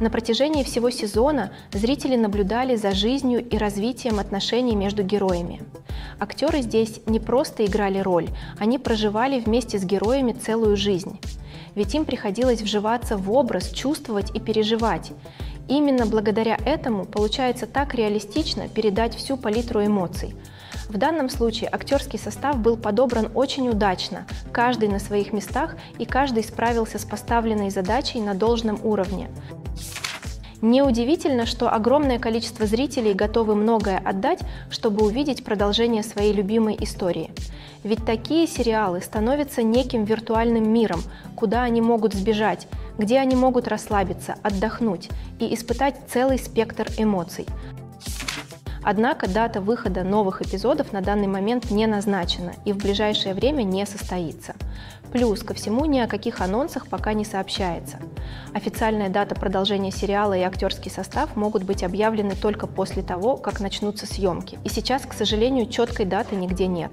На протяжении всего сезона зрители наблюдали за жизнью и развитием отношений между героями. Актеры здесь не просто играли роль, они проживали вместе с героями целую жизнь. Ведь им приходилось вживаться в образ, чувствовать и переживать. Именно благодаря этому получается так реалистично передать всю палитру эмоций. В данном случае актерский состав был подобран очень удачно, каждый на своих местах и каждый справился с поставленной задачей на должном уровне. Неудивительно, что огромное количество зрителей готовы многое отдать, чтобы увидеть продолжение своей любимой истории. Ведь такие сериалы становятся неким виртуальным миром, куда они могут сбежать, где они могут расслабиться, отдохнуть и испытать целый спектр эмоций. Однако дата выхода новых эпизодов на данный момент не назначена и в ближайшее время не состоится. Плюс ко всему ни о каких анонсах пока не сообщается. Официальная дата продолжения сериала и актерский состав могут быть объявлены только после того, как начнутся съемки. И сейчас, к сожалению, четкой даты нигде нет.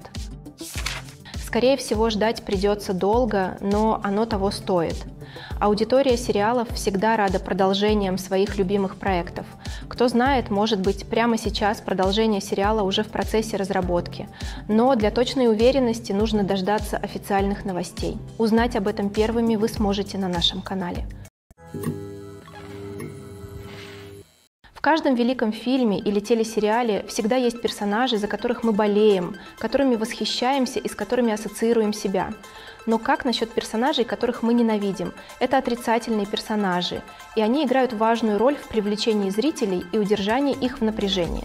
Скорее всего, ждать придется долго, но оно того стоит. Аудитория сериалов всегда рада продолжениям своих любимых проектов. Кто знает, может быть, прямо сейчас продолжение сериала уже в процессе разработки. Но для точной уверенности нужно дождаться официальных новостей. Узнать об этом первыми вы сможете на нашем канале. В каждом великом фильме или телесериале всегда есть персонажи, за которых мы болеем, которыми восхищаемся и с которыми ассоциируем себя. Но как насчет персонажей, которых мы ненавидим? Это отрицательные персонажи, и они играют важную роль в привлечении зрителей и удержании их в напряжении.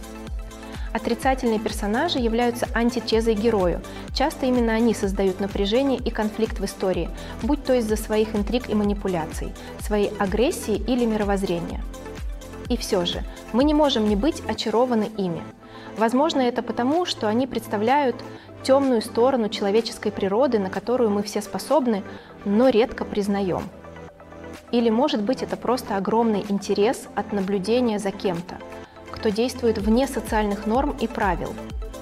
Отрицательные персонажи являются антитезой герою. Часто именно они создают напряжение и конфликт в истории, будь то из-за своих интриг и манипуляций, своей агрессии или мировоззрения. И все же, мы не можем не быть очарованы ими. Возможно, это потому, что они представляют темную сторону человеческой природы, на которую мы все способны, но редко признаем. Или, может быть, это просто огромный интерес от наблюдения за кем-то, кто действует вне социальных норм и правил.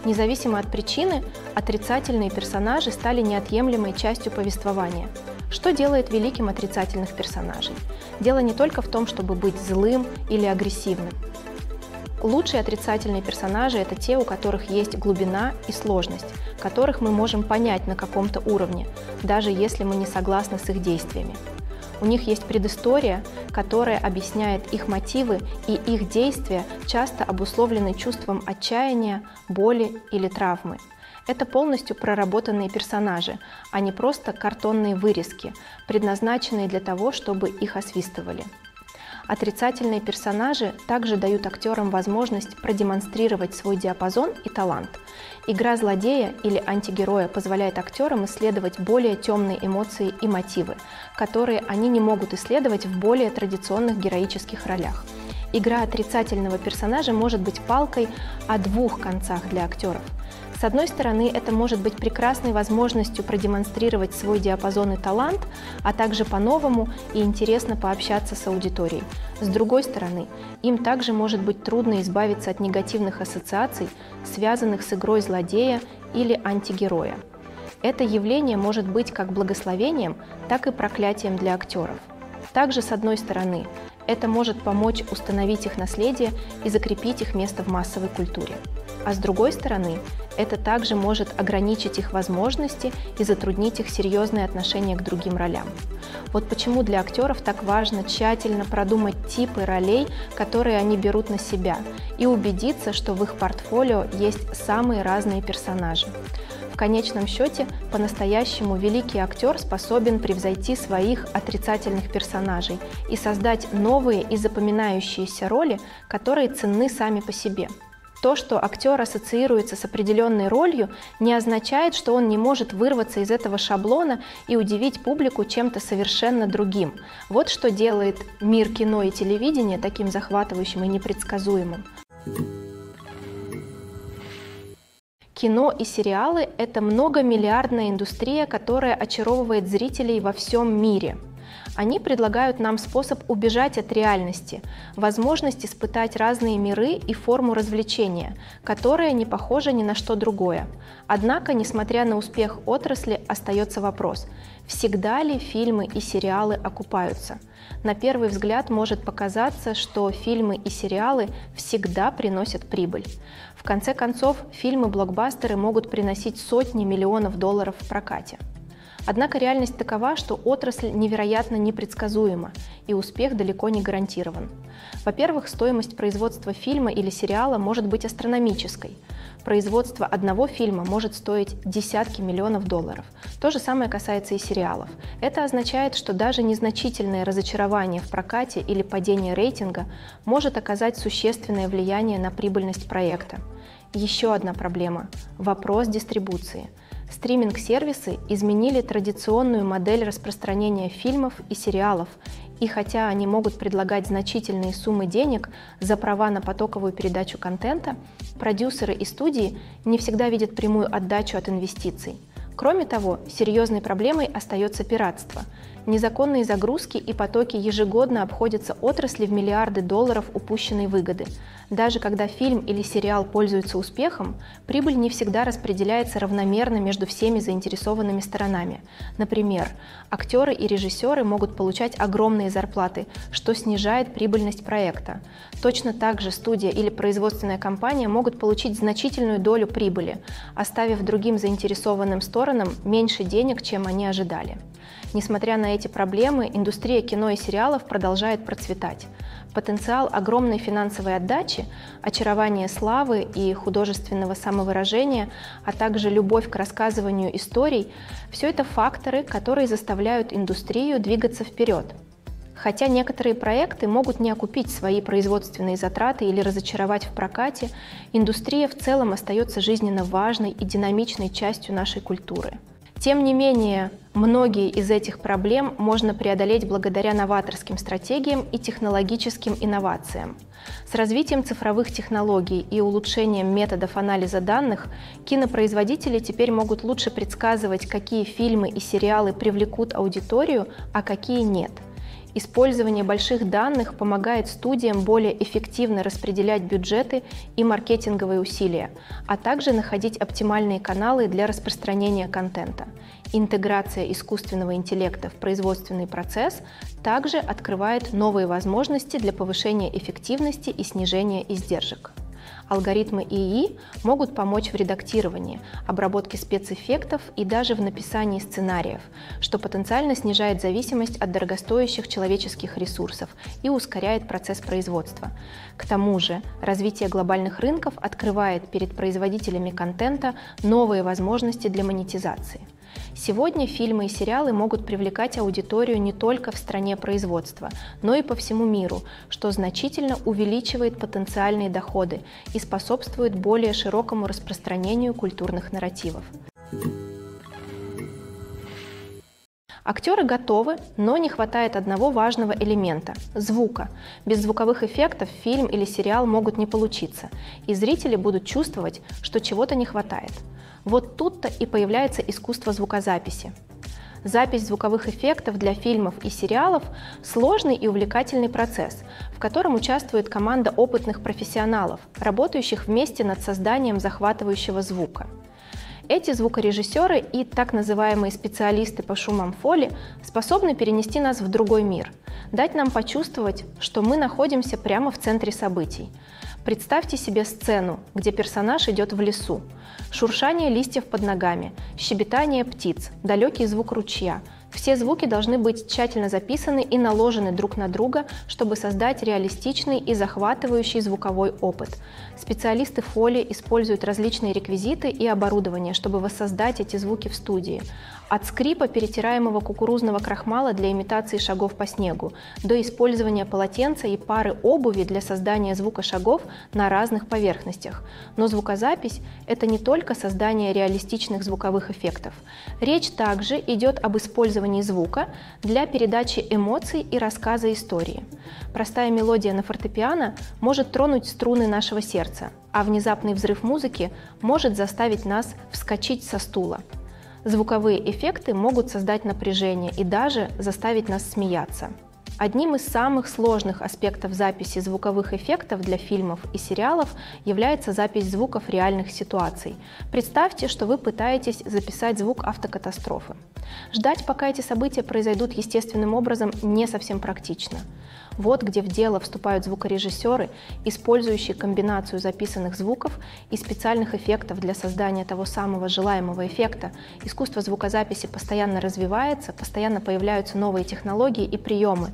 Независимо от причины, отрицательные персонажи стали неотъемлемой частью повествования. Что делает великим отрицательных персонажей? Дело не только в том, чтобы быть злым или агрессивным. Лучшие отрицательные персонажи – это те, у которых есть глубина и сложность, которых мы можем понять на каком-то уровне, даже если мы не согласны с их действиями. У них есть предыстория, которая объясняет их мотивы, и их действия часто обусловлены чувством отчаяния, боли или травмы. Это полностью проработанные персонажи, а не просто картонные вырезки, предназначенные для того, чтобы их освистывали. Отрицательные персонажи также дают актерам возможность продемонстрировать свой диапазон и талант. Игра злодея или антигероя позволяет актерам исследовать более темные эмоции и мотивы, которые они не могут исследовать в более традиционных героических ролях. Игра отрицательного персонажа может быть палкой о двух концах для актеров – с одной стороны, это может быть прекрасной возможностью продемонстрировать свой диапазон и талант, а также по-новому и интересно пообщаться с аудиторией. С другой стороны, им также может быть трудно избавиться от негативных ассоциаций, связанных с игрой злодея или антигероя. Это явление может быть как благословением, так и проклятием для актеров. Также, с одной стороны, это может помочь установить их наследие и закрепить их место в массовой культуре. А с другой стороны, это также может ограничить их возможности и затруднить их серьезные отношения к другим ролям. Вот почему для актеров так важно тщательно продумать типы ролей, которые они берут на себя, и убедиться, что в их портфолио есть самые разные персонажи. В конечном счете, по-настоящему великий актер способен превзойти своих отрицательных персонажей и создать новые и запоминающиеся роли, которые ценны сами по себе – то, что актер ассоциируется с определенной ролью, не означает, что он не может вырваться из этого шаблона и удивить публику чем-то совершенно другим. Вот что делает мир кино и телевидения таким захватывающим и непредсказуемым. Кино и сериалы – это многомиллиардная индустрия, которая очаровывает зрителей во всем мире – Они предлагают нам способ убежать от реальности, возможность испытать разные миры и форму развлечения, которая не похожа ни на что другое. Однако, несмотря на успех отрасли, остается вопрос, всегда ли фильмы и сериалы окупаются? На первый взгляд может показаться, что фильмы и сериалы всегда приносят прибыль. В конце концов, фильмы-блокбастеры могут приносить сотни миллионов долларов в прокате. Однако реальность такова, что отрасль невероятно непредсказуема, и успех далеко не гарантирован. Во-первых, стоимость производства фильма или сериала может быть астрономической. Производство одного фильма может стоить десятки миллионов долларов. То же самое касается и сериалов. Это означает, что даже незначительное разочарование в прокате или падение рейтинга может оказать существенное влияние на прибыльность проекта. Еще одна проблема – вопрос дистрибуции – Стриминг-сервисы изменили традиционную модель распространения фильмов и сериалов, и хотя они могут предлагать значительные суммы денег за права на потоковую передачу контента, продюсеры и студии не всегда видят прямую отдачу от инвестиций. Кроме того, серьезной проблемой остается пиратство – Незаконные загрузки и потоки ежегодно обходятся отрасли в миллиарды долларов упущенной выгоды. Даже когда фильм или сериал пользуются успехом, прибыль не всегда распределяется равномерно между всеми заинтересованными сторонами. Например, актеры и режиссеры могут получать огромные зарплаты, что снижает прибыльность проекта. Точно так же студия или производственная компания могут получить значительную долю прибыли, оставив другим заинтересованным сторонам меньше денег, чем они ожидали. Несмотря на эти проблемы, индустрия кино и сериалов продолжает процветать. Потенциал огромной финансовой отдачи, очарование славы и художественного самовыражения, а также любовь к рассказыванию историй – все это факторы, которые заставляют индустрию двигаться вперед. Хотя некоторые проекты могут не окупить свои производственные затраты или разочаровать в прокате, индустрия в целом остается жизненно важной и динамичной частью нашей культуры. Тем не менее, многие из этих проблем можно преодолеть благодаря новаторским стратегиям и технологическим инновациям. С развитием цифровых технологий и улучшением методов анализа данных кинопроизводители теперь могут лучше предсказывать, какие фильмы и сериалы привлекут аудиторию, а какие нет – Использование больших данных помогает студиям более эффективно распределять бюджеты и маркетинговые усилия, а также находить оптимальные каналы для распространения контента. Интеграция искусственного интеллекта в производственный процесс также открывает новые возможности для повышения эффективности и снижения издержек. Алгоритмы ИИ могут помочь в редактировании, обработке спецэффектов и даже в написании сценариев, что потенциально снижает зависимость от дорогостоящих человеческих ресурсов и ускоряет процесс производства. К тому же, развитие глобальных рынков открывает перед производителями контента новые возможности для монетизации. Сегодня фильмы и сериалы могут привлекать аудиторию не только в стране производства, но и по всему миру, что значительно увеличивает потенциальные доходы и способствует более широкому распространению культурных нарративов. Актеры готовы, но не хватает одного важного элемента – звука. Без звуковых эффектов фильм или сериал могут не получиться, и зрители будут чувствовать, что чего-то не хватает. Вот тут-то и появляется искусство звукозаписи. Запись звуковых эффектов для фильмов и сериалов – сложный и увлекательный процесс, в котором участвует команда опытных профессионалов, работающих вместе над созданием захватывающего звука. Эти звукорежиссеры и так называемые специалисты по шумам фоли способны перенести нас в другой мир, дать нам почувствовать, что мы находимся прямо в центре событий. Представьте себе сцену, где персонаж идет в лесу. Шуршание листьев под ногами, щебетание птиц, далекий звук ручья – все звуки должны быть тщательно записаны и наложены друг на друга, чтобы создать реалистичный и захватывающий звуковой опыт. Специалисты фоли используют различные реквизиты и оборудование, чтобы воссоздать эти звуки в студии. От скрипа перетираемого кукурузного крахмала для имитации шагов по снегу до использования полотенца и пары обуви для создания звука шагов на разных поверхностях. Но звукозапись – это не только создание реалистичных звуковых эффектов. Речь также идет об использовании звука для передачи эмоций и рассказа истории. Простая мелодия на фортепиано может тронуть струны нашего сердца, а внезапный взрыв музыки может заставить нас вскочить со стула. Звуковые эффекты могут создать напряжение и даже заставить нас смеяться. Одним из самых сложных аспектов записи звуковых эффектов для фильмов и сериалов является запись звуков реальных ситуаций. Представьте, что вы пытаетесь записать звук автокатастрофы. Ждать, пока эти события произойдут естественным образом, не совсем практично. Вот где в дело вступают звукорежиссеры, использующие комбинацию записанных звуков и специальных эффектов для создания того самого желаемого эффекта. Искусство звукозаписи постоянно развивается, постоянно появляются новые технологии и приемы,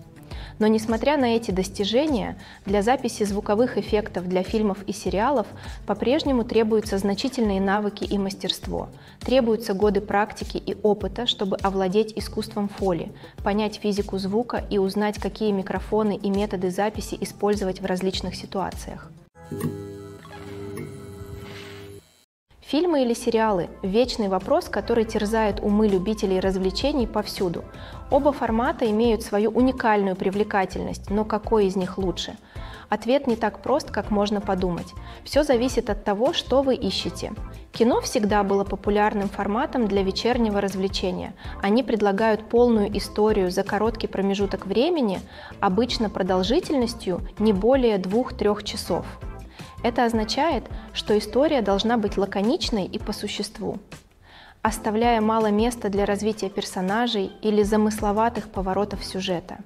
Но несмотря на эти достижения, для записи звуковых эффектов для фильмов и сериалов по-прежнему требуются значительные навыки и мастерство. Требуются годы практики и опыта, чтобы овладеть искусством фоли, понять физику звука и узнать, какие микрофоны и методы записи использовать в различных ситуациях. Фильмы или сериалы – вечный вопрос, который терзает умы любителей развлечений повсюду. Оба формата имеют свою уникальную привлекательность, но какой из них лучше? Ответ не так прост, как можно подумать. Все зависит от того, что вы ищете. Кино всегда было популярным форматом для вечернего развлечения. Они предлагают полную историю за короткий промежуток времени, обычно продолжительностью не более 2-3 часов. Это означает, что история должна быть лаконичной и по существу, оставляя мало места для развития персонажей или замысловатых поворотов сюжета.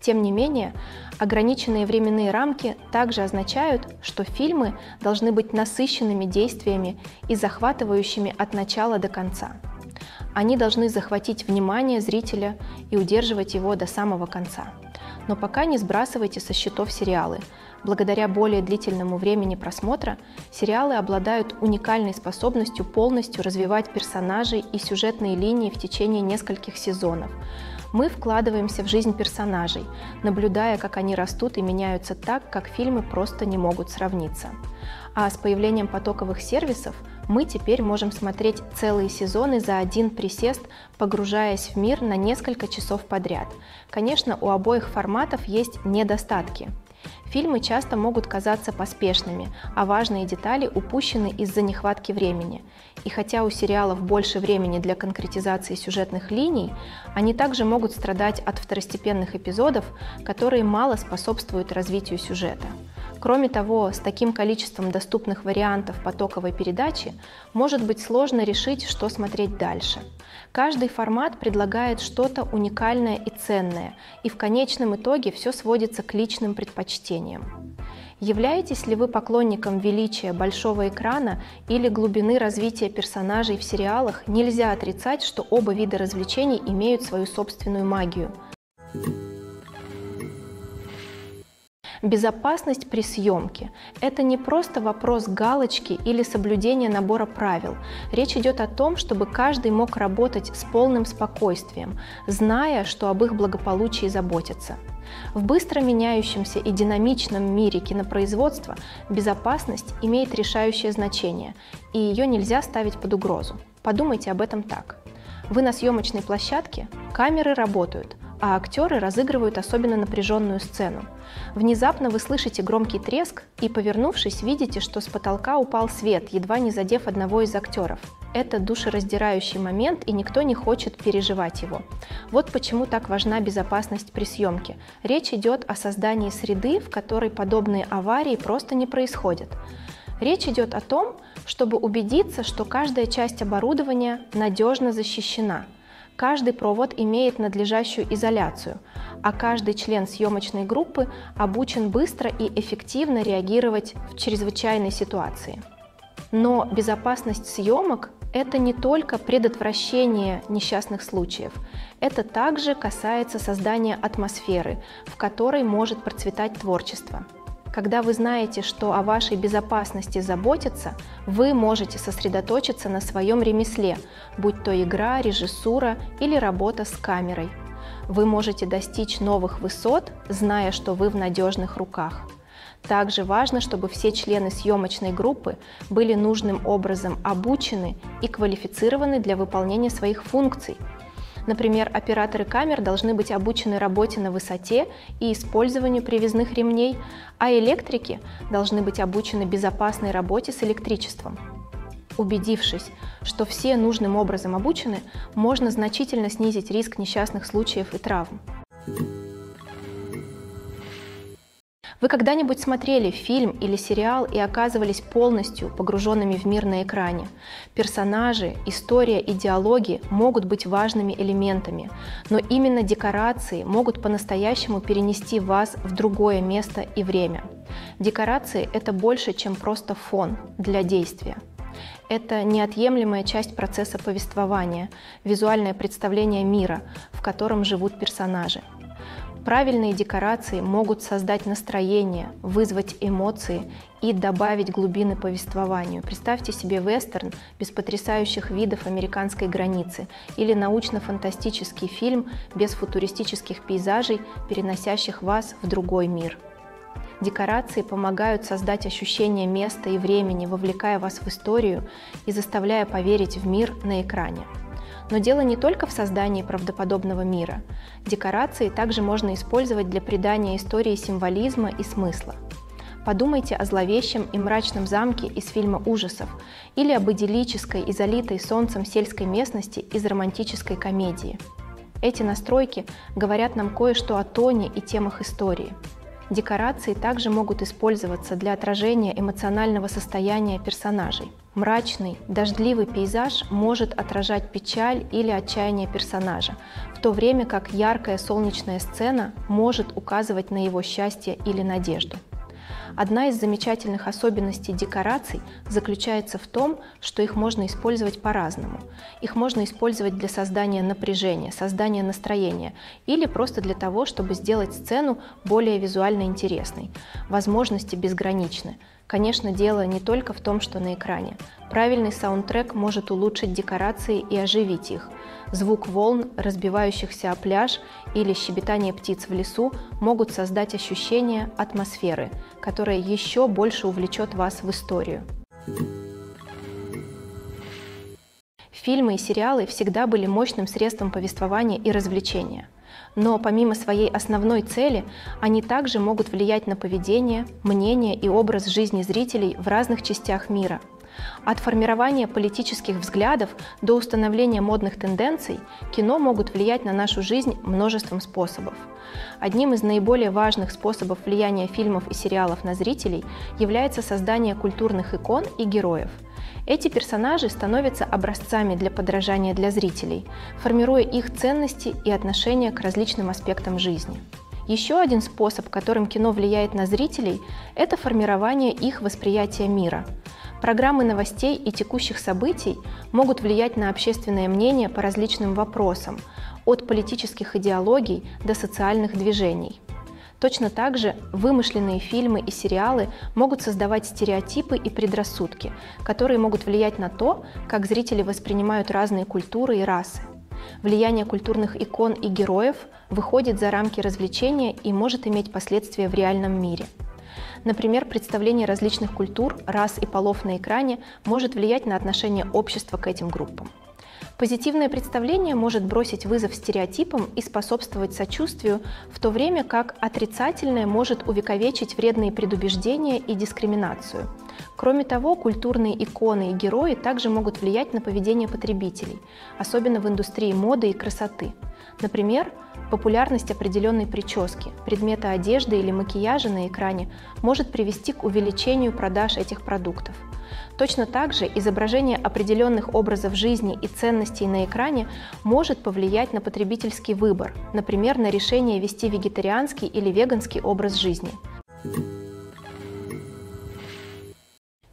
Тем не менее, ограниченные временные рамки также означают, что фильмы должны быть насыщенными действиями и захватывающими от начала до конца. Они должны захватить внимание зрителя и удерживать его до самого конца. Но пока не сбрасывайте со счетов сериалы, Благодаря более длительному времени просмотра сериалы обладают уникальной способностью полностью развивать персонажей и сюжетные линии в течение нескольких сезонов. Мы вкладываемся в жизнь персонажей, наблюдая, как они растут и меняются так, как фильмы просто не могут сравниться. А с появлением потоковых сервисов мы теперь можем смотреть целые сезоны за один присест, погружаясь в мир на несколько часов подряд. Конечно, у обоих форматов есть недостатки. Фильмы часто могут казаться поспешными, а важные детали упущены из-за нехватки времени. И хотя у сериалов больше времени для конкретизации сюжетных линий, они также могут страдать от второстепенных эпизодов, которые мало способствуют развитию сюжета. Кроме того, с таким количеством доступных вариантов потоковой передачи может быть сложно решить, что смотреть дальше. Каждый формат предлагает что-то уникальное и ценное, и в конечном итоге все сводится к личным предпочтениям. Являетесь ли вы поклонником величия большого экрана или глубины развития персонажей в сериалах, нельзя отрицать, что оба вида развлечений имеют свою собственную магию. Безопасность при съемке – это не просто вопрос галочки или соблюдения набора правил. Речь идет о том, чтобы каждый мог работать с полным спокойствием, зная, что об их благополучии заботятся. В быстро меняющемся и динамичном мире кинопроизводства безопасность имеет решающее значение, и ее нельзя ставить под угрозу. Подумайте об этом так. Вы на съемочной площадке, камеры работают, а актеры разыгрывают особенно напряженную сцену. Внезапно вы слышите громкий треск и, повернувшись, видите, что с потолка упал свет, едва не задев одного из актеров. Это душераздирающий момент, и никто не хочет переживать его. Вот почему так важна безопасность при съемке. Речь идет о создании среды, в которой подобные аварии просто не происходят. Речь идет о том, чтобы убедиться, что каждая часть оборудования надежно защищена – Каждый провод имеет надлежащую изоляцию, а каждый член съемочной группы обучен быстро и эффективно реагировать в чрезвычайной ситуации. Но безопасность съемок – это не только предотвращение несчастных случаев, это также касается создания атмосферы, в которой может процветать творчество. Когда вы знаете, что о вашей безопасности заботятся, вы можете сосредоточиться на своем ремесле, будь то игра, режиссура или работа с камерой. Вы можете достичь новых высот, зная, что вы в надежных руках. Также важно, чтобы все члены съемочной группы были нужным образом обучены и квалифицированы для выполнения своих функций – Например, операторы камер должны быть обучены работе на высоте и использованию привязных ремней, а электрики должны быть обучены безопасной работе с электричеством. Убедившись, что все нужным образом обучены, можно значительно снизить риск несчастных случаев и травм. Вы когда-нибудь смотрели фильм или сериал и оказывались полностью погруженными в мир на экране? Персонажи, история и диалоги могут быть важными элементами, но именно декорации могут по-настоящему перенести вас в другое место и время. Декорации — это больше, чем просто фон для действия. Это неотъемлемая часть процесса повествования, визуальное представление мира, в котором живут персонажи. Правильные декорации могут создать настроение, вызвать эмоции и добавить глубины повествованию. Представьте себе вестерн без потрясающих видов американской границы или научно-фантастический фильм без футуристических пейзажей, переносящих вас в другой мир. Декорации помогают создать ощущение места и времени, вовлекая вас в историю и заставляя поверить в мир на экране. Но дело не только в создании правдоподобного мира. Декорации также можно использовать для придания истории символизма и смысла. Подумайте о зловещем и мрачном замке из фильма ужасов или об идиллической и залитой солнцем сельской местности из романтической комедии. Эти настройки говорят нам кое-что о тоне и темах истории. Декорации также могут использоваться для отражения эмоционального состояния персонажей. Мрачный, дождливый пейзаж может отражать печаль или отчаяние персонажа, в то время как яркая солнечная сцена может указывать на его счастье или надежду. Одна из замечательных особенностей декораций заключается в том, что их можно использовать по-разному. Их можно использовать для создания напряжения, создания настроения или просто для того, чтобы сделать сцену более визуально интересной. Возможности безграничны. Конечно, дело не только в том, что на экране. Правильный саундтрек может улучшить декорации и оживить их. Звук волн, разбивающихся о пляж или щебетание птиц в лесу могут создать ощущение атмосферы, которая еще больше увлечет вас в историю. Фильмы и сериалы всегда были мощным средством повествования и развлечения – но помимо своей основной цели, они также могут влиять на поведение, мнение и образ жизни зрителей в разных частях мира. От формирования политических взглядов до установления модных тенденций кино могут влиять на нашу жизнь множеством способов. Одним из наиболее важных способов влияния фильмов и сериалов на зрителей является создание культурных икон и героев – эти персонажи становятся образцами для подражания для зрителей, формируя их ценности и отношения к различным аспектам жизни. Еще один способ, которым кино влияет на зрителей, это формирование их восприятия мира. Программы новостей и текущих событий могут влиять на общественное мнение по различным вопросам, от политических идеологий до социальных движений. Точно так же вымышленные фильмы и сериалы могут создавать стереотипы и предрассудки, которые могут влиять на то, как зрители воспринимают разные культуры и расы. Влияние культурных икон и героев выходит за рамки развлечения и может иметь последствия в реальном мире. Например, представление различных культур, рас и полов на экране может влиять на отношение общества к этим группам. Позитивное представление может бросить вызов стереотипам и способствовать сочувствию, в то время как отрицательное может увековечить вредные предубеждения и дискриминацию. Кроме того, культурные иконы и герои также могут влиять на поведение потребителей, особенно в индустрии моды и красоты. Например, популярность определенной прически, предмета одежды или макияжа на экране может привести к увеличению продаж этих продуктов – Точно так же изображение определенных образов жизни и ценностей на экране может повлиять на потребительский выбор, например, на решение вести вегетарианский или веганский образ жизни.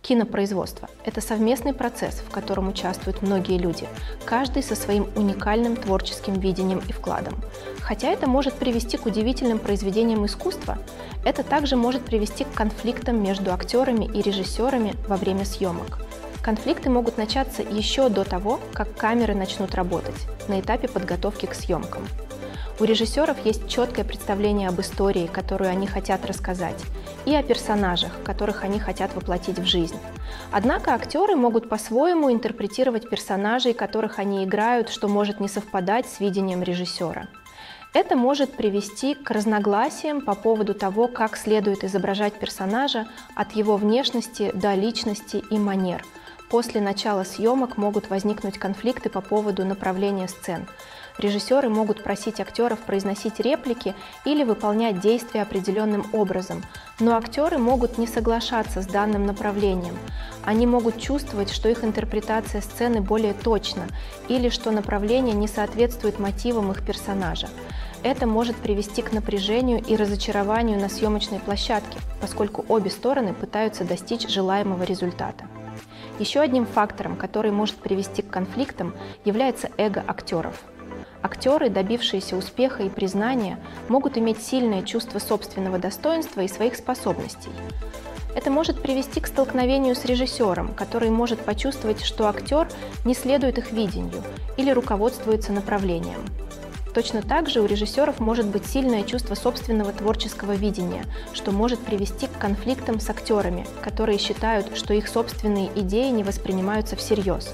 Кинопроизводство – это совместный процесс, в котором участвуют многие люди, каждый со своим уникальным творческим видением и вкладом. Хотя это может привести к удивительным произведениям искусства, это также может привести к конфликтам между актерами и режиссерами во время съемок. Конфликты могут начаться еще до того, как камеры начнут работать, на этапе подготовки к съемкам. У режиссеров есть четкое представление об истории, которую они хотят рассказать, и о персонажах, которых они хотят воплотить в жизнь. Однако актеры могут по-своему интерпретировать персонажей, которых они играют, что может не совпадать с видением режиссера. Это может привести к разногласиям по поводу того, как следует изображать персонажа от его внешности до личности и манер. После начала съемок могут возникнуть конфликты по поводу направления сцен. Режиссеры могут просить актеров произносить реплики или выполнять действия определенным образом, но актеры могут не соглашаться с данным направлением. Они могут чувствовать, что их интерпретация сцены более точна или что направление не соответствует мотивам их персонажа. Это может привести к напряжению и разочарованию на съемочной площадке, поскольку обе стороны пытаются достичь желаемого результата. Еще одним фактором, который может привести к конфликтам, является эго актеров – Актеры, добившиеся успеха и признания, могут иметь сильное чувство собственного достоинства и своих способностей. Это может привести к столкновению с режиссером, который может почувствовать, что актер не следует их видению или руководствуется направлением. Точно так же у режиссеров может быть сильное чувство собственного творческого видения, что может привести к конфликтам с актерами, которые считают, что их собственные идеи не воспринимаются всерьез.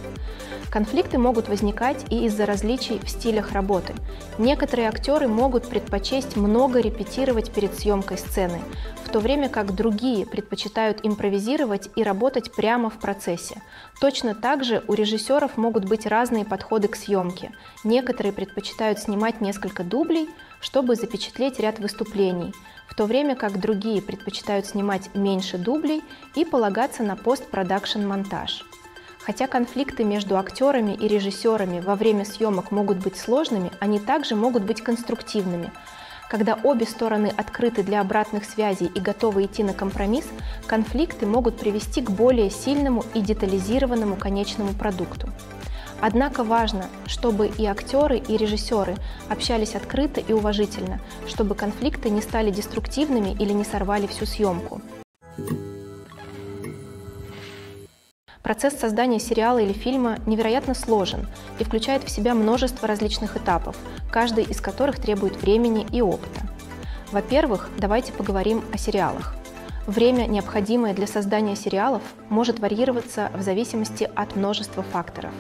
Конфликты могут возникать и из-за различий в стилях работы. Некоторые актеры могут предпочесть много репетировать перед съемкой сцены, в то время как другие предпочитают импровизировать и работать прямо в процессе. Точно так же у режиссеров могут быть разные подходы к съемке. Некоторые предпочитают снимать несколько дублей, чтобы запечатлеть ряд выступлений, в то время как другие предпочитают снимать меньше дублей и полагаться на постпродакшн-монтаж. Хотя конфликты между актерами и режиссерами во время съемок могут быть сложными, они также могут быть конструктивными. Когда обе стороны открыты для обратных связей и готовы идти на компромисс, конфликты могут привести к более сильному и детализированному конечному продукту. Однако важно, чтобы и актеры, и режиссеры общались открыто и уважительно, чтобы конфликты не стали деструктивными или не сорвали всю съемку. Процесс создания сериала или фильма невероятно сложен и включает в себя множество различных этапов, каждый из которых требует времени и опыта. Во-первых, давайте поговорим о сериалах. Время, необходимое для создания сериалов, может варьироваться в зависимости от множества факторов.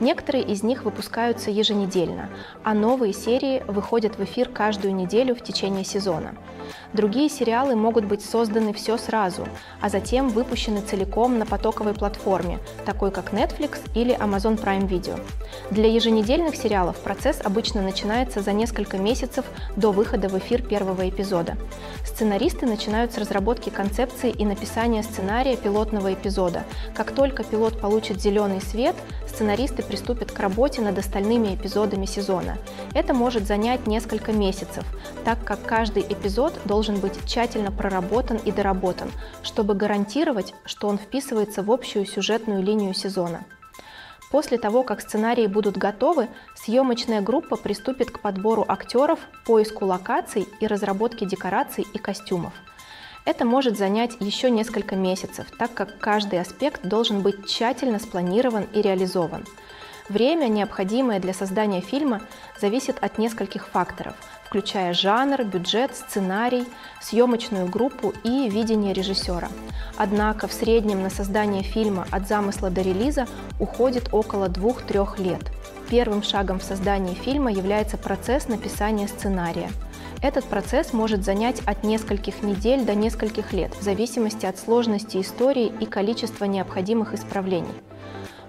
Некоторые из них выпускаются еженедельно, а новые серии выходят в эфир каждую неделю в течение сезона. Другие сериалы могут быть созданы все сразу, а затем выпущены целиком на потоковой платформе, такой как Netflix или Amazon Prime Video. Для еженедельных сериалов процесс обычно начинается за несколько месяцев до выхода в эфир первого эпизода. Сценаристы начинают с разработки концепции и написания сценария пилотного эпизода. Как только пилот получит зеленый свет, сценаристы приступят к работе над остальными эпизодами сезона. Это может занять несколько месяцев, так как каждый эпизод должен быть тщательно проработан и доработан, чтобы гарантировать, что он вписывается в общую сюжетную линию сезона. После того, как сценарии будут готовы, съемочная группа приступит к подбору актеров, поиску локаций и разработке декораций и костюмов. Это может занять еще несколько месяцев, так как каждый аспект должен быть тщательно спланирован и реализован. Время, необходимое для создания фильма, зависит от нескольких факторов, включая жанр, бюджет, сценарий, съемочную группу и видение режиссера. Однако в среднем на создание фильма от замысла до релиза уходит около 2-3 лет. Первым шагом в создании фильма является процесс написания сценария – этот процесс может занять от нескольких недель до нескольких лет, в зависимости от сложности истории и количества необходимых исправлений.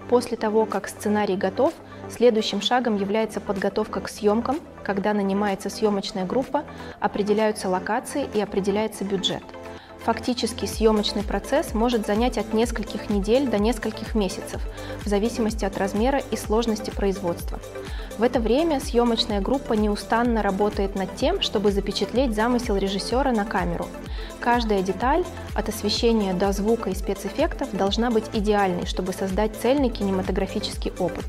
После того, как сценарий готов, следующим шагом является подготовка к съемкам, когда нанимается съемочная группа, определяются локации и определяется бюджет. Фактически съемочный процесс может занять от нескольких недель до нескольких месяцев, в зависимости от размера и сложности производства. В это время съемочная группа неустанно работает над тем, чтобы запечатлеть замысел режиссера на камеру. Каждая деталь, от освещения до звука и спецэффектов, должна быть идеальной, чтобы создать цельный кинематографический опыт.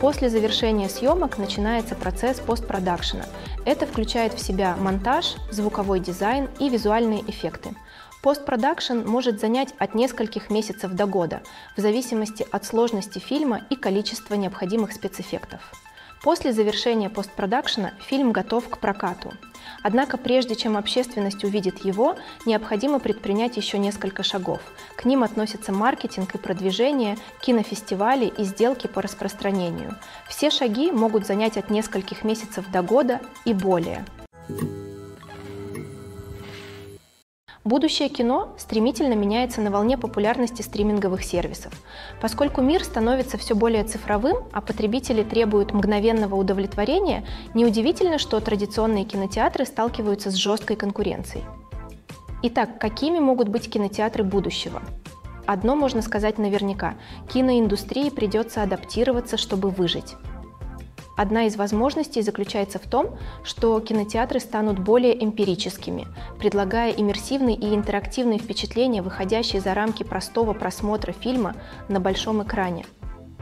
После завершения съемок начинается процесс постпродакшена. Это включает в себя монтаж, звуковой дизайн и визуальные эффекты. Постпродакшн может занять от нескольких месяцев до года, в зависимости от сложности фильма и количества необходимых спецэффектов. После завершения постпродакшена фильм готов к прокату. Однако прежде чем общественность увидит его, необходимо предпринять еще несколько шагов. К ним относятся маркетинг и продвижение, кинофестивали и сделки по распространению. Все шаги могут занять от нескольких месяцев до года и более. Будущее кино стремительно меняется на волне популярности стриминговых сервисов. Поскольку мир становится все более цифровым, а потребители требуют мгновенного удовлетворения, неудивительно, что традиционные кинотеатры сталкиваются с жесткой конкуренцией. Итак, какими могут быть кинотеатры будущего? Одно можно сказать наверняка – киноиндустрии придется адаптироваться, чтобы выжить. Одна из возможностей заключается в том, что кинотеатры станут более эмпирическими, предлагая иммерсивные и интерактивные впечатления, выходящие за рамки простого просмотра фильма на большом экране.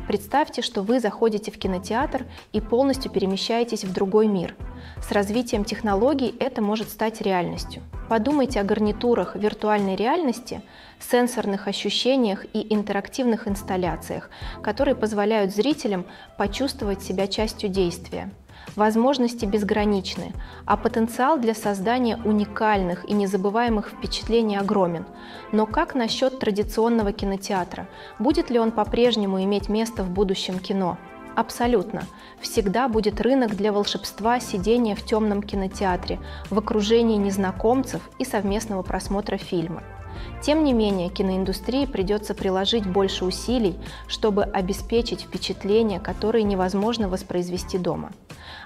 Представьте, что вы заходите в кинотеатр и полностью перемещаетесь в другой мир. С развитием технологий это может стать реальностью. Подумайте о гарнитурах виртуальной реальности, сенсорных ощущениях и интерактивных инсталляциях, которые позволяют зрителям почувствовать себя частью действия. Возможности безграничны, а потенциал для создания уникальных и незабываемых впечатлений огромен. Но как насчет традиционного кинотеатра? Будет ли он по-прежнему иметь место в будущем кино? Абсолютно. Всегда будет рынок для волшебства сидения в темном кинотеатре, в окружении незнакомцев и совместного просмотра фильма. Тем не менее, киноиндустрии придется приложить больше усилий, чтобы обеспечить впечатления, которые невозможно воспроизвести дома.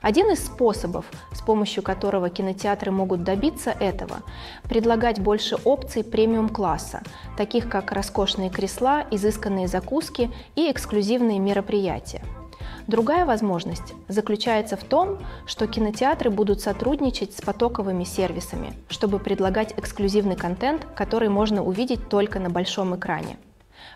Один из способов, с помощью которого кинотеатры могут добиться этого, предлагать больше опций премиум-класса, таких как роскошные кресла, изысканные закуски и эксклюзивные мероприятия. Другая возможность заключается в том, что кинотеатры будут сотрудничать с потоковыми сервисами, чтобы предлагать эксклюзивный контент, который можно увидеть только на большом экране.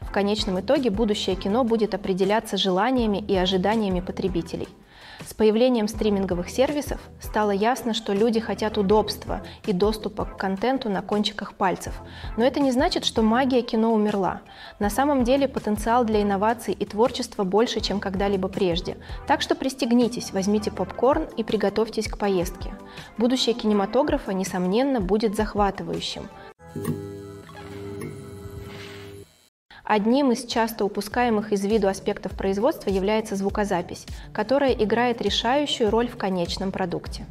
В конечном итоге будущее кино будет определяться желаниями и ожиданиями потребителей – с появлением стриминговых сервисов стало ясно, что люди хотят удобства и доступа к контенту на кончиках пальцев. Но это не значит, что магия кино умерла. На самом деле потенциал для инноваций и творчества больше, чем когда-либо прежде. Так что пристегнитесь, возьмите попкорн и приготовьтесь к поездке. Будущее кинематографа, несомненно, будет захватывающим. Одним из часто упускаемых из виду аспектов производства является звукозапись, которая играет решающую роль в конечном продукте.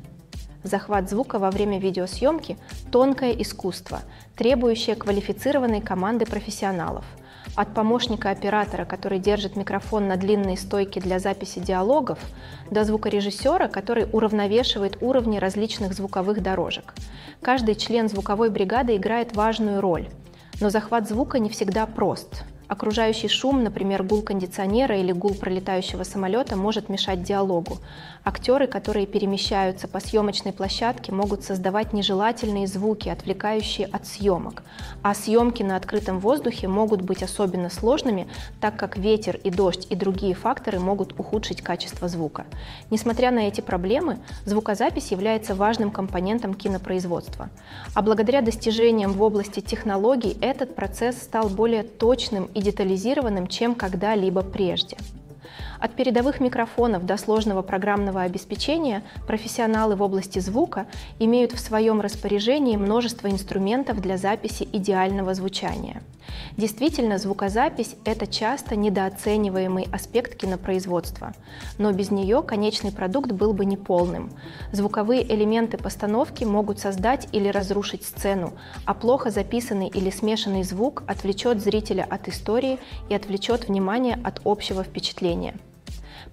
Захват звука во время видеосъемки – тонкое искусство, требующее квалифицированной команды профессионалов. От помощника оператора, который держит микрофон на длинной стойке для записи диалогов, до звукорежиссера, который уравновешивает уровни различных звуковых дорожек. Каждый член звуковой бригады играет важную роль – но захват звука не всегда прост. Окружающий шум, например, гул кондиционера или гул пролетающего самолета, может мешать диалогу. Актеры, которые перемещаются по съемочной площадке, могут создавать нежелательные звуки, отвлекающие от съемок. А съемки на открытом воздухе могут быть особенно сложными, так как ветер и дождь и другие факторы могут ухудшить качество звука. Несмотря на эти проблемы, звукозапись является важным компонентом кинопроизводства. А благодаря достижениям в области технологий этот процесс стал более точным и детализированным, чем когда-либо прежде. От передовых микрофонов до сложного программного обеспечения профессионалы в области звука имеют в своем распоряжении множество инструментов для записи идеального звучания. Действительно, звукозапись – это часто недооцениваемый аспект кинопроизводства, но без нее конечный продукт был бы неполным. Звуковые элементы постановки могут создать или разрушить сцену, а плохо записанный или смешанный звук отвлечет зрителя от истории и отвлечет внимание от общего впечатления.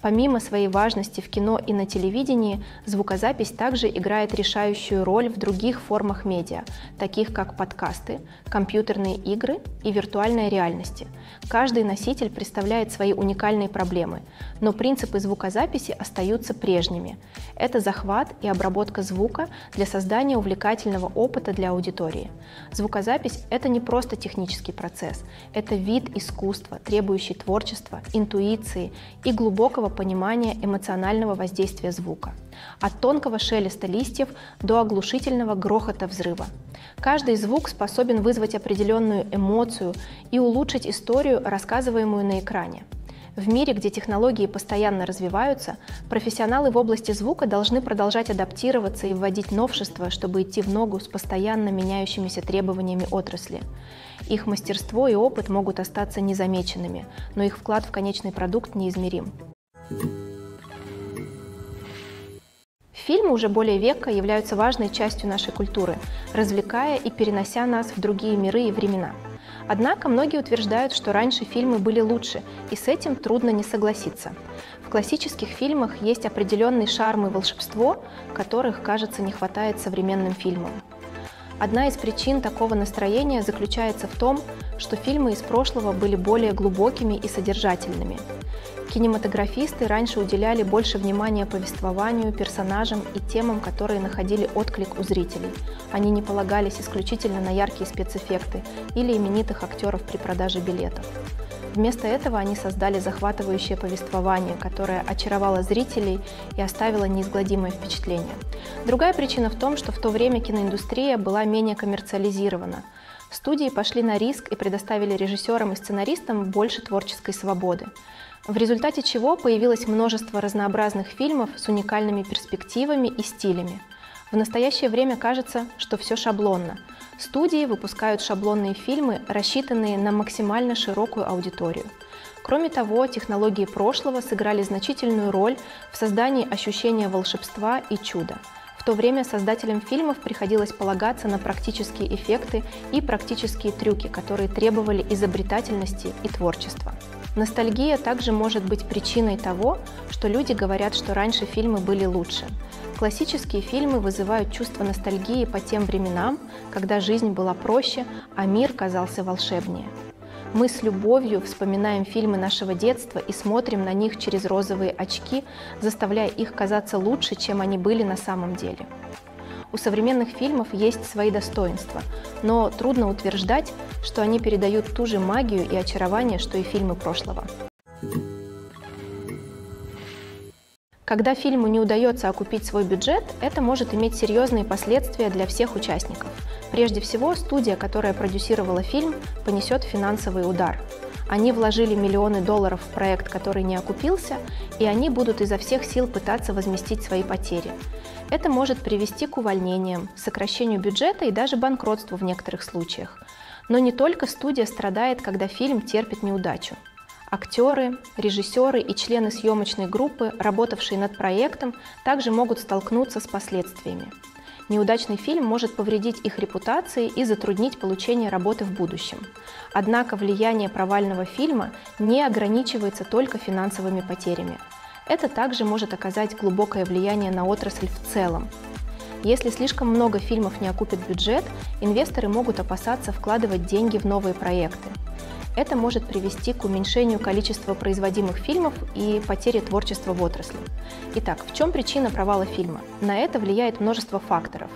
Помимо своей важности в кино и на телевидении, звукозапись также играет решающую роль в других формах медиа, таких как подкасты, компьютерные игры и виртуальная реальности. Каждый носитель представляет свои уникальные проблемы, но принципы звукозаписи остаются прежними. Это захват и обработка звука для создания увлекательного опыта для аудитории. Звукозапись – это не просто технический процесс, это вид искусства, требующий творчества, интуиции и глубокого понимания эмоционального воздействия звука. От тонкого шелеста листьев до оглушительного грохота взрыва. Каждый звук способен вызвать определенную эмоцию и улучшить историю, рассказываемую на экране. В мире, где технологии постоянно развиваются, профессионалы в области звука должны продолжать адаптироваться и вводить новшества, чтобы идти в ногу с постоянно меняющимися требованиями отрасли. Их мастерство и опыт могут остаться незамеченными, но их вклад в конечный продукт неизмерим. Фильмы уже более века являются важной частью нашей культуры, развлекая и перенося нас в другие миры и времена – Однако многие утверждают, что раньше фильмы были лучше, и с этим трудно не согласиться. В классических фильмах есть определенный шарм и волшебство, которых, кажется, не хватает современным фильмам. Одна из причин такого настроения заключается в том, что фильмы из прошлого были более глубокими и содержательными. Кинематографисты раньше уделяли больше внимания повествованию, персонажам и темам, которые находили отклик у зрителей. Они не полагались исключительно на яркие спецэффекты или именитых актеров при продаже билетов. Вместо этого они создали захватывающее повествование, которое очаровало зрителей и оставило неизгладимое впечатление. Другая причина в том, что в то время киноиндустрия была менее коммерциализирована. Студии пошли на риск и предоставили режиссерам и сценаристам больше творческой свободы в результате чего появилось множество разнообразных фильмов с уникальными перспективами и стилями. В настоящее время кажется, что все шаблонно. Студии выпускают шаблонные фильмы, рассчитанные на максимально широкую аудиторию. Кроме того, технологии прошлого сыграли значительную роль в создании ощущения волшебства и чуда. В то время создателям фильмов приходилось полагаться на практические эффекты и практические трюки, которые требовали изобретательности и творчества. Ностальгия также может быть причиной того, что люди говорят, что раньше фильмы были лучше. Классические фильмы вызывают чувство ностальгии по тем временам, когда жизнь была проще, а мир казался волшебнее. Мы с любовью вспоминаем фильмы нашего детства и смотрим на них через розовые очки, заставляя их казаться лучше, чем они были на самом деле. У современных фильмов есть свои достоинства, но трудно утверждать, что они передают ту же магию и очарование, что и фильмы прошлого. Когда фильму не удается окупить свой бюджет, это может иметь серьезные последствия для всех участников. Прежде всего, студия, которая продюсировала фильм, понесет финансовый удар. Они вложили миллионы долларов в проект, который не окупился, и они будут изо всех сил пытаться возместить свои потери. Это может привести к увольнениям, сокращению бюджета и даже банкротству в некоторых случаях. Но не только студия страдает, когда фильм терпит неудачу. Актеры, режиссеры и члены съемочной группы, работавшие над проектом, также могут столкнуться с последствиями. Неудачный фильм может повредить их репутации и затруднить получение работы в будущем. Однако влияние провального фильма не ограничивается только финансовыми потерями – это также может оказать глубокое влияние на отрасль в целом. Если слишком много фильмов не окупит бюджет, инвесторы могут опасаться вкладывать деньги в новые проекты. Это может привести к уменьшению количества производимых фильмов и потере творчества в отрасли. Итак, в чем причина провала фильма? На это влияет множество факторов,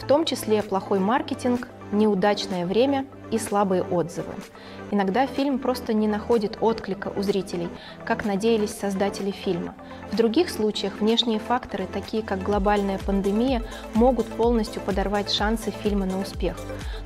в том числе плохой маркетинг, неудачное время и слабые отзывы. Иногда фильм просто не находит отклика у зрителей, как надеялись создатели фильма. В других случаях внешние факторы, такие как глобальная пандемия, могут полностью подорвать шансы фильма на успех.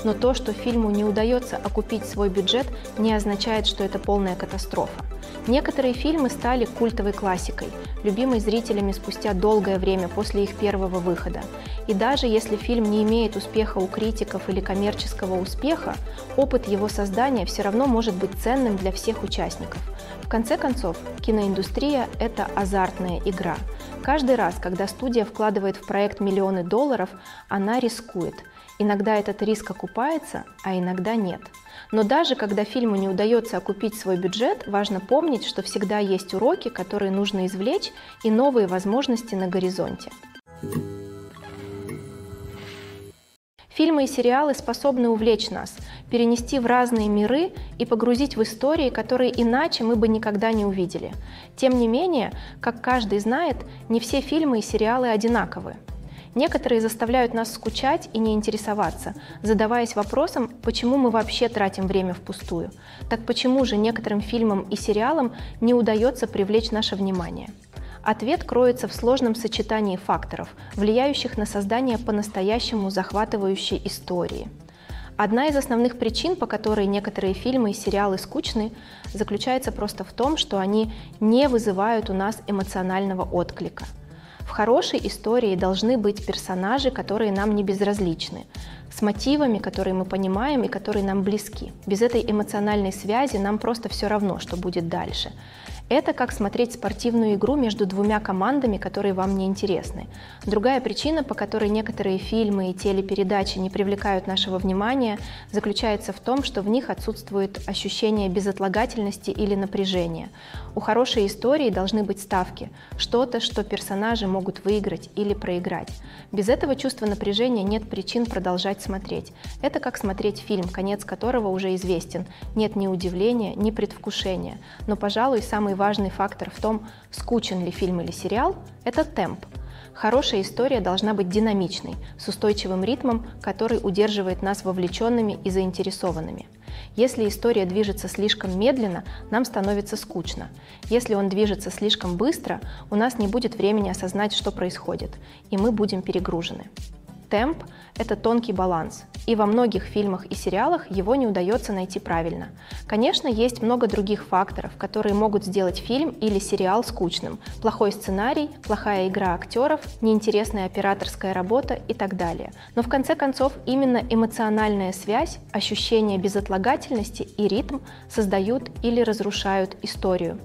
Но то, что фильму не удается окупить свой бюджет, не означает, что это полная катастрофа. Некоторые фильмы стали культовой классикой, любимой зрителями спустя долгое время после их первого выхода. И даже если фильм не имеет успеха у критиков или коммерческого успеха, опыт его создания все равно может быть ценным для всех участников. В конце концов, киноиндустрия – это азартная игра. Каждый раз, когда студия вкладывает в проект миллионы долларов, она рискует. Иногда этот риск окупается, а иногда нет. Но даже когда фильму не удается окупить свой бюджет, важно помнить, что всегда есть уроки, которые нужно извлечь, и новые возможности на горизонте. Фильмы и сериалы способны увлечь нас, перенести в разные миры и погрузить в истории, которые иначе мы бы никогда не увидели. Тем не менее, как каждый знает, не все фильмы и сериалы одинаковы. Некоторые заставляют нас скучать и не интересоваться, задаваясь вопросом, почему мы вообще тратим время впустую. Так почему же некоторым фильмам и сериалам не удается привлечь наше внимание? Ответ кроется в сложном сочетании факторов, влияющих на создание по-настоящему захватывающей истории. Одна из основных причин, по которой некоторые фильмы и сериалы скучны, заключается просто в том, что они не вызывают у нас эмоционального отклика. В хорошей истории должны быть персонажи, которые нам не безразличны, с мотивами, которые мы понимаем и которые нам близки. Без этой эмоциональной связи нам просто все равно, что будет дальше. Это как смотреть спортивную игру между двумя командами, которые вам не интересны. Другая причина, по которой некоторые фильмы и телепередачи не привлекают нашего внимания, заключается в том, что в них отсутствует ощущение безотлагательности или напряжения. У хорошей истории должны быть ставки, что-то, что персонажи могут выиграть или проиграть. Без этого чувства напряжения нет причин продолжать смотреть. Это как смотреть фильм, конец которого уже известен. Нет ни удивления, ни предвкушения. Но, пожалуй, самый важный фактор в том, скучен ли фильм или сериал, это темп. Хорошая история должна быть динамичной, с устойчивым ритмом, который удерживает нас вовлеченными и заинтересованными. Если история движется слишком медленно, нам становится скучно. Если он движется слишком быстро, у нас не будет времени осознать, что происходит, и мы будем перегружены. Темп – это тонкий баланс, и во многих фильмах и сериалах его не удается найти правильно. Конечно, есть много других факторов, которые могут сделать фильм или сериал скучным. Плохой сценарий, плохая игра актеров, неинтересная операторская работа и так далее. Но в конце концов именно эмоциональная связь, ощущение безотлагательности и ритм создают или разрушают историю.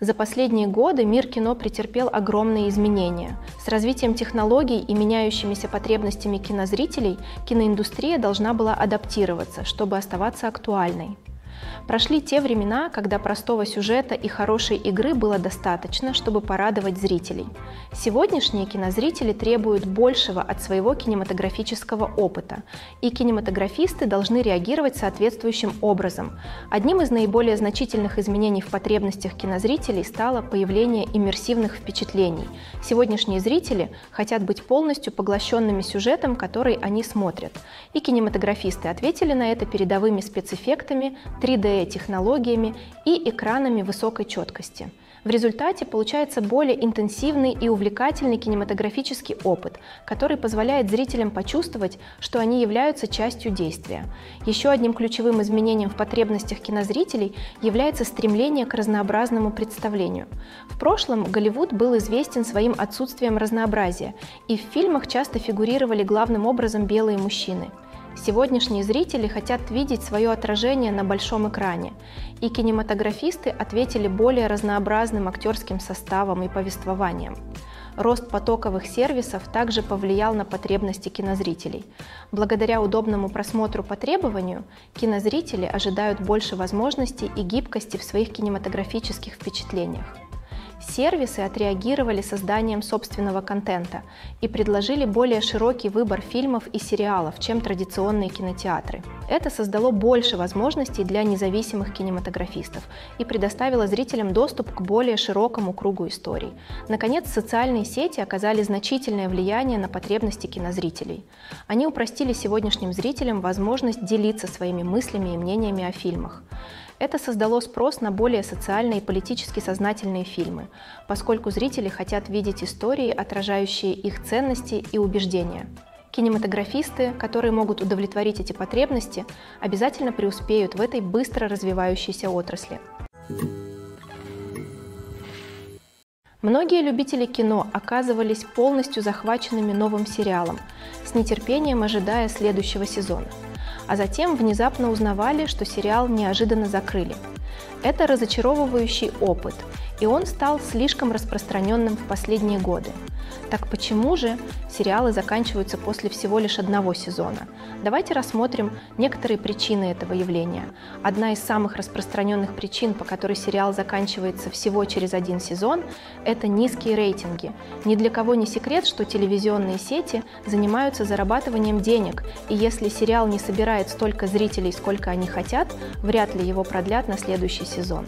За последние годы мир кино претерпел огромные изменения. С развитием технологий и меняющимися потребностями кинозрителей киноиндустрия должна была адаптироваться, чтобы оставаться актуальной. Прошли те времена, когда простого сюжета и хорошей игры было достаточно, чтобы порадовать зрителей. Сегодняшние кинозрители требуют большего от своего кинематографического опыта, и кинематографисты должны реагировать соответствующим образом. Одним из наиболее значительных изменений в потребностях кинозрителей стало появление иммерсивных впечатлений. Сегодняшние зрители хотят быть полностью поглощенными сюжетом, который они смотрят. И кинематографисты ответили на это передовыми спецэффектами, 3D-технологиями и экранами высокой четкости. В результате получается более интенсивный и увлекательный кинематографический опыт, который позволяет зрителям почувствовать, что они являются частью действия. Еще одним ключевым изменением в потребностях кинозрителей является стремление к разнообразному представлению. В прошлом Голливуд был известен своим отсутствием разнообразия, и в фильмах часто фигурировали главным образом белые мужчины – Сегодняшние зрители хотят видеть свое отражение на большом экране, и кинематографисты ответили более разнообразным актерским составом и повествованием. Рост потоковых сервисов также повлиял на потребности кинозрителей. Благодаря удобному просмотру по требованию, кинозрители ожидают больше возможностей и гибкости в своих кинематографических впечатлениях. Сервисы отреагировали созданием собственного контента и предложили более широкий выбор фильмов и сериалов, чем традиционные кинотеатры. Это создало больше возможностей для независимых кинематографистов и предоставило зрителям доступ к более широкому кругу историй. Наконец, социальные сети оказали значительное влияние на потребности кинозрителей. Они упростили сегодняшним зрителям возможность делиться своими мыслями и мнениями о фильмах. Это создало спрос на более социально и политически сознательные фильмы, поскольку зрители хотят видеть истории, отражающие их ценности и убеждения. Кинематографисты, которые могут удовлетворить эти потребности, обязательно преуспеют в этой быстро развивающейся отрасли. Многие любители кино оказывались полностью захваченными новым сериалом, с нетерпением ожидая следующего сезона – а затем внезапно узнавали, что сериал неожиданно закрыли. Это разочаровывающий опыт, и он стал слишком распространенным в последние годы. Так почему же сериалы заканчиваются после всего лишь одного сезона? Давайте рассмотрим некоторые причины этого явления. Одна из самых распространенных причин, по которой сериал заканчивается всего через один сезон, это низкие рейтинги. Ни для кого не секрет, что телевизионные сети занимаются зарабатыванием денег, и если сериал не собирает столько зрителей, сколько они хотят, вряд ли его продлят на следующий сезон.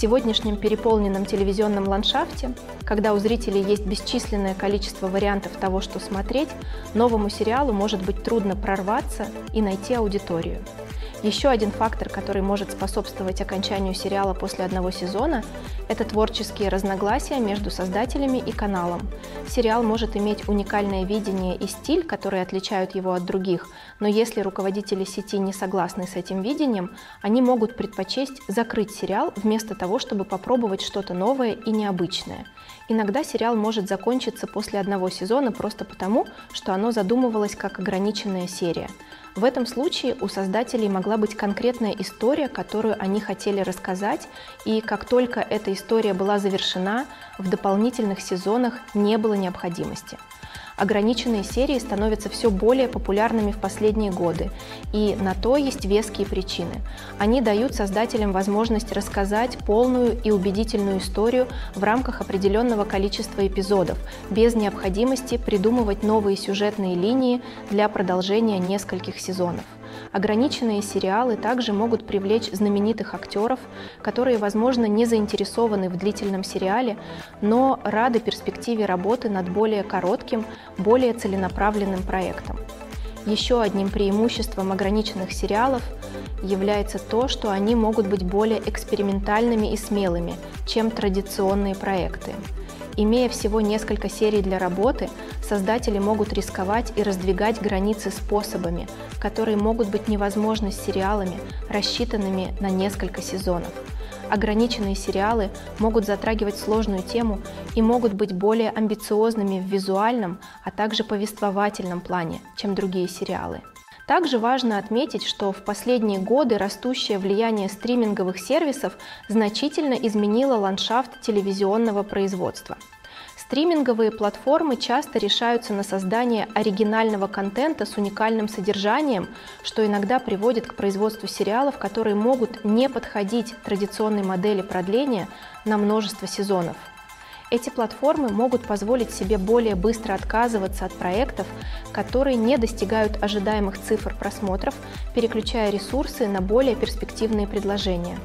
Сегодняшнем переполненном телевизионном ландшафте, когда у зрителей есть бесчисленное количество вариантов того, что смотреть, новому сериалу может быть трудно прорваться и найти аудиторию. Еще один фактор, который может способствовать окончанию сериала после одного сезона, это творческие разногласия между создателями и каналом. Сериал может иметь уникальное видение и стиль, которые отличают его от других, но если руководители сети не согласны с этим видением, они могут предпочесть закрыть сериал вместо того, чтобы попробовать что-то новое и необычное. Иногда сериал может закончиться после одного сезона просто потому, что оно задумывалось как ограниченная серия. В этом случае у создателей могла быть конкретная история, которую они хотели рассказать, и как только эта история была завершена, в дополнительных сезонах не было необходимости ограниченные серии становятся все более популярными в последние годы, и на то есть веские причины. Они дают создателям возможность рассказать полную и убедительную историю в рамках определенного количества эпизодов, без необходимости придумывать новые сюжетные линии для продолжения нескольких сезонов. Ограниченные сериалы также могут привлечь знаменитых актеров, которые, возможно, не заинтересованы в длительном сериале, но рады перспективе работы над более коротким, более целенаправленным проектом. Еще одним преимуществом ограниченных сериалов является то, что они могут быть более экспериментальными и смелыми, чем традиционные проекты. Имея всего несколько серий для работы, создатели могут рисковать и раздвигать границы способами, которые могут быть невозможны с сериалами, рассчитанными на несколько сезонов. Ограниченные сериалы могут затрагивать сложную тему и могут быть более амбициозными в визуальном, а также повествовательном плане, чем другие сериалы. Также важно отметить, что в последние годы растущее влияние стриминговых сервисов значительно изменило ландшафт телевизионного производства. Стриминговые платформы часто решаются на создание оригинального контента с уникальным содержанием, что иногда приводит к производству сериалов, которые могут не подходить традиционной модели продления на множество сезонов. Эти платформы могут позволить себе более быстро отказываться от проектов, которые не достигают ожидаемых цифр просмотров, переключая ресурсы на более перспективные предложения.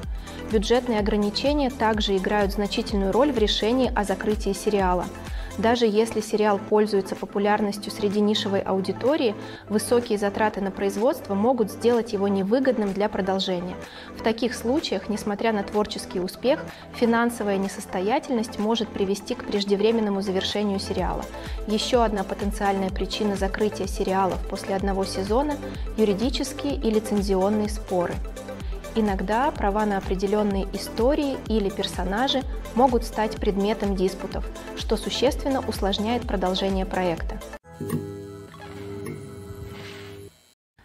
Бюджетные ограничения также играют значительную роль в решении о закрытии сериала – даже если сериал пользуется популярностью среди нишевой аудитории, высокие затраты на производство могут сделать его невыгодным для продолжения. В таких случаях, несмотря на творческий успех, финансовая несостоятельность может привести к преждевременному завершению сериала. Еще одна потенциальная причина закрытия сериалов после одного сезона – юридические и лицензионные споры. Иногда права на определенные истории или персонажи могут стать предметом диспутов, что существенно усложняет продолжение проекта.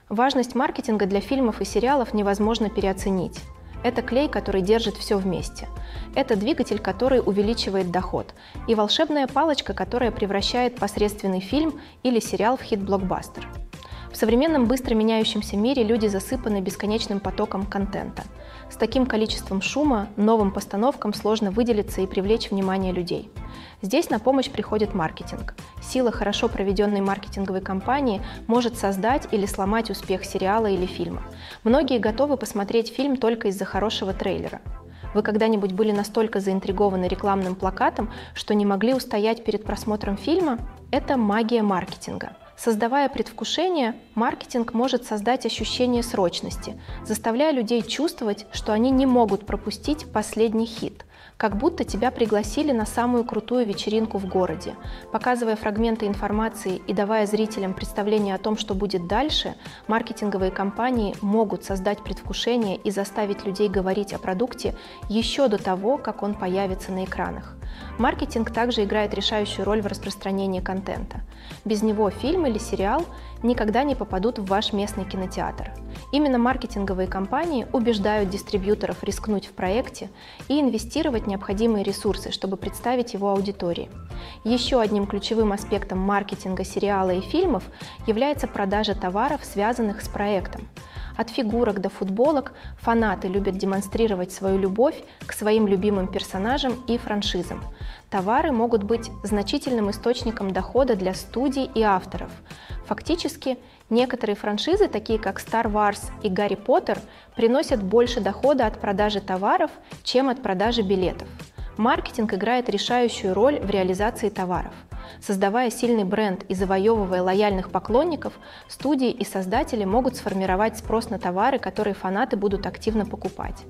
Важность маркетинга для фильмов и сериалов невозможно переоценить. Это клей, который держит все вместе. Это двигатель, который увеличивает доход. И волшебная палочка, которая превращает посредственный фильм или сериал в хит-блокбастер. Современном быстро меняющемся мире люди засыпаны бесконечным потоком контента. С таким количеством шума новым постановкам сложно выделиться и привлечь внимание людей. Здесь на помощь приходит маркетинг. Сила хорошо проведенной маркетинговой кампании может создать или сломать успех сериала или фильма. Многие готовы посмотреть фильм только из-за хорошего трейлера. Вы когда-нибудь были настолько заинтригованы рекламным плакатом, что не могли устоять перед просмотром фильма? Это магия маркетинга. Создавая предвкушение, маркетинг может создать ощущение срочности, заставляя людей чувствовать, что они не могут пропустить последний хит, как будто тебя пригласили на самую крутую вечеринку в городе. Показывая фрагменты информации и давая зрителям представление о том, что будет дальше, маркетинговые компании могут создать предвкушение и заставить людей говорить о продукте еще до того, как он появится на экранах. Маркетинг также играет решающую роль в распространении контента. Без него фильм или сериал никогда не попадут в ваш местный кинотеатр. Именно маркетинговые компании убеждают дистрибьюторов рискнуть в проекте и инвестировать необходимые ресурсы, чтобы представить его аудитории. Еще одним ключевым аспектом маркетинга сериала и фильмов является продажа товаров, связанных с проектом. От фигурок до футболок фанаты любят демонстрировать свою любовь к своим любимым персонажам и франшизам. Товары могут быть значительным источником дохода для студий и авторов. Фактически, некоторые франшизы, такие как Star Wars и Гарри Поттер, приносят больше дохода от продажи товаров, чем от продажи билетов. Маркетинг играет решающую роль в реализации товаров. Создавая сильный бренд и завоевывая лояльных поклонников, студии и создатели могут сформировать спрос на товары, которые фанаты будут активно покупать.